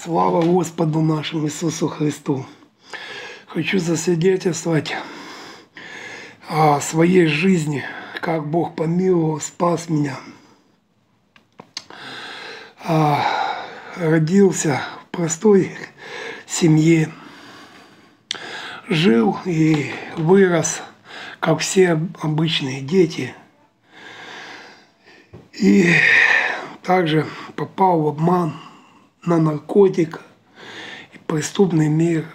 Слава Господу нашему Иисусу Христу! Хочу засвидетельствовать о своей жизни, как Бог помиловал, спас меня. А, родился в простой семье, жил и вырос, как все обычные дети. И также попал в обман – на наркотик, и преступный мир.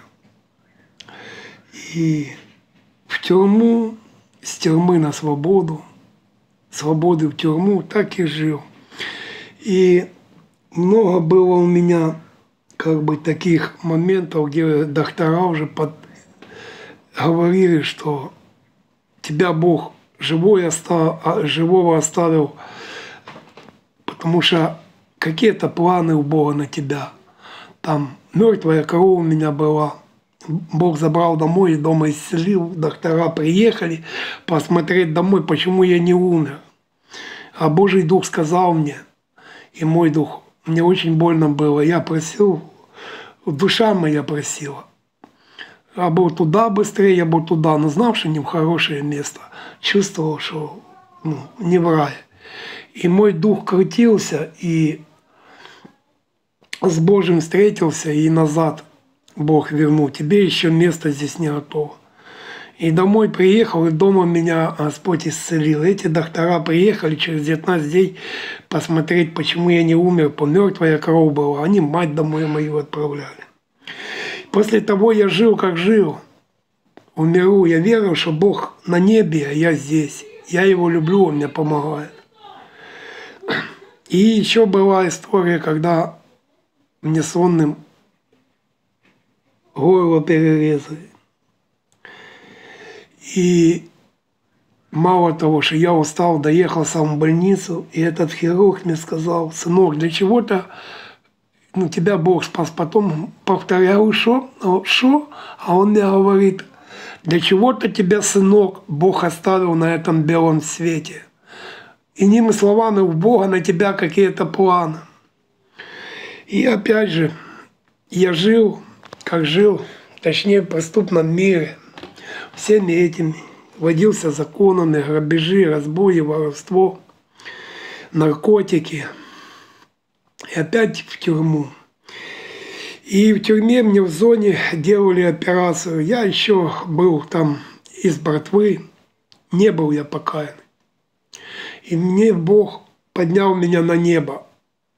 И в тюрьму, с тюрьмы на свободу, свободы в тюрьму, так и жил. И много было у меня как бы таких моментов, где доктора уже под... говорили, что тебя Бог живой остав... Живого оставил, потому что какие-то планы у Бога на тебя. Там мертвая корова у меня была. Бог забрал домой дома исцелил. Доктора приехали посмотреть домой, почему я не умер. А Божий Дух сказал мне, и мой Дух, мне очень больно было. Я просил, душа моя просила. Я был туда быстрее, я был туда, но знал, что не в хорошее место. Чувствовал, что ну, не в рай. И мой дух крутился, и с Божьим встретился и назад Бог вернул. Тебе еще место здесь не готово. И домой приехал, и дома меня Господь исцелил. Эти доктора приехали через 19 дней посмотреть, почему я не умер, по мертвая кровь была. Они мать домой мою отправляли. После того я жил, как жил. Умеру. Я верил, что Бог на небе, а я здесь. Я его люблю, он мне помогает. И еще была история, когда мне сонным горло перерезали. И мало того, что я устал, доехал сам в больницу, и этот хирург мне сказал, сынок, для чего-то ну, тебя Бог спас. Потом повторяю, что, ну, что, а он мне говорит, для чего-то тебя, сынок, Бог оставил на этом белом свете. Иными словами, у Бога на тебя какие-то планы. И опять же, я жил, как жил, точнее, в преступном мире, всеми этими, водился законами, грабежи, разбои, воровство, наркотики. И опять в тюрьму. И в тюрьме мне в зоне делали операцию. Я еще был там из братвы, не был я покаян. И мне Бог поднял меня на небо,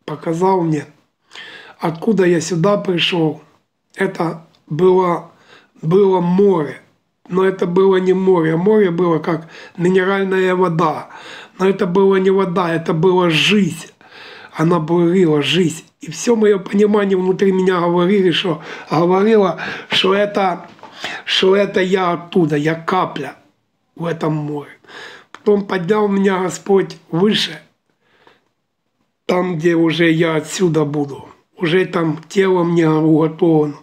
показал мне – откуда я сюда пришел, это было, было море. Но это было не море. Море было как минеральная вода. Но это было не вода, это была жизнь. Она бурлила жизнь. И все мое понимание внутри меня говорили, что говорило, что это, что это я оттуда, я капля в этом море. Потом поднял меня Господь выше, там, где уже я отсюда буду уже там тело мне уготовано.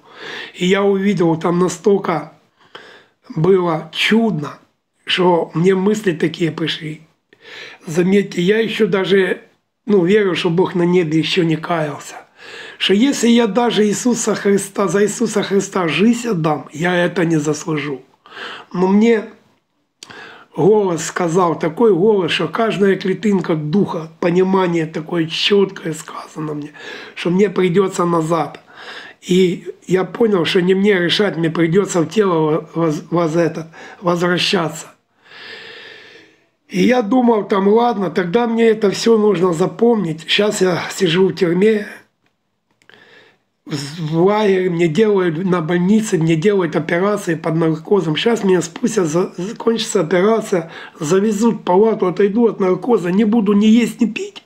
И я увидел, там настолько было чудно, что мне мысли такие пришли. Заметьте, я еще даже ну, верю, что Бог на небе еще не каялся. Что если я даже Иисуса Христа, за Иисуса Христа жизнь отдам, я это не заслужу. Но мне голос сказал, такой голос, что каждая клетинка духа, понимание такое четкое сказано мне, что мне придется назад. И я понял, что не мне решать, мне придется в тело воз, воз это, возвращаться. И я думал, там, ладно, тогда мне это все нужно запомнить. Сейчас я сижу в тюрьме, в лагере, мне делают на больнице, мне делают операции под наркозом. Сейчас меня спустят, закончится операция, завезут в палату, отойду от наркоза, не буду ни есть, ни пить.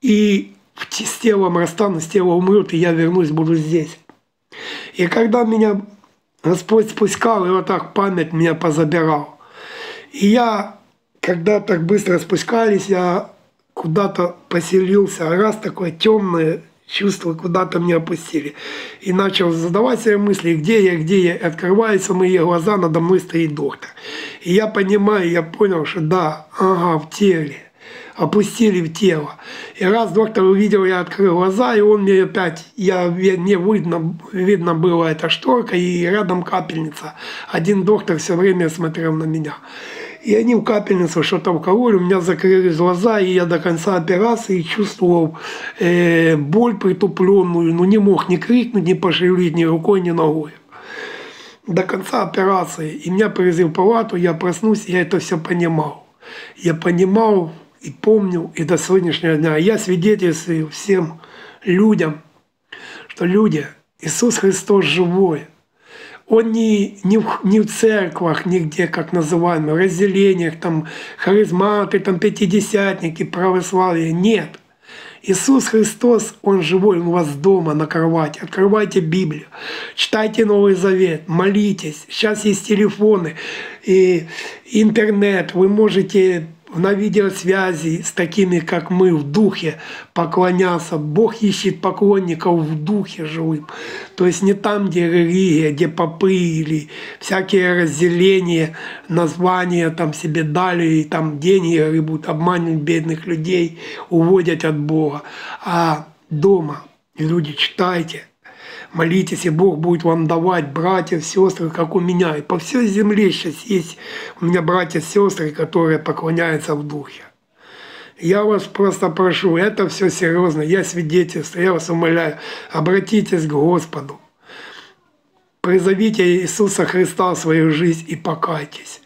И с телом расстанусь, тело умрет, и я вернусь, буду здесь. И когда меня Господь спускал, и вот так память меня позабирал. И я, когда так быстро спускались, я куда-то поселился, раз такое темное чувство куда-то меня опустили. И начал задавать себе мысли, где я, где я. И открываются мои глаза, надо мной стоит доктор. И я понимаю, я понял, что да, ага, в теле. опустили в тело. И раз доктор увидел, я открыл глаза, и он мне опять, я, мне видно, видно было эта шторка, и рядом капельница. Один доктор все время смотрел на меня. И они в капельницу что-то вкололи, у меня закрылись глаза, и я до конца операции чувствовал э, боль притупленную, но не мог ни крикнуть, ни пошевелить ни рукой, ни ногой. До конца операции. И меня привезли в палату, я проснусь, я это все понимал. Я понимал и помнил, и до сегодняшнего дня. Я свидетельствую всем людям, что люди, Иисус Христос живой. Он не, не, не в церквах, нигде, как называемых, разделениях, там, харизматы, там, пятидесятники, православие. Нет. Иисус Христос, Он живой, Он у вас дома на кровати. Открывайте Библию, читайте Новый Завет, молитесь. Сейчас есть телефоны и интернет. Вы можете на видеосвязи с такими, как мы, в духе поклоняться. Бог ищет поклонников в духе живым. То есть не там, где религия, где попы или всякие разделения, названия там себе дали, и там деньги будут обманывать бедных людей, уводят от Бога. А дома, люди, читайте – молитесь, и Бог будет вам давать братьев, сестры, как у меня. И по всей земле сейчас есть у меня братья, сестры, которые поклоняются в духе. Я вас просто прошу, это все серьезно, я свидетельствую, я вас умоляю, обратитесь к Господу. Призовите Иисуса Христа в свою жизнь и покайтесь.